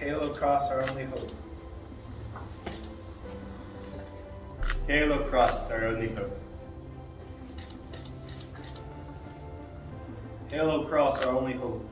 Halo Cross, our only hope. Halo Cross, our only hope. Halo Cross, our only hope.